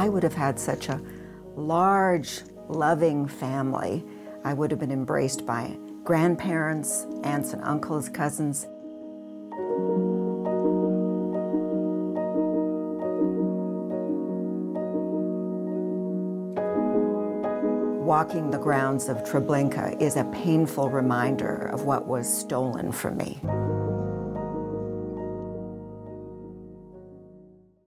I would have had such a large, loving family. I would have been embraced by grandparents, aunts and uncles, cousins. Walking the grounds of Treblinka is a painful reminder of what was stolen from me.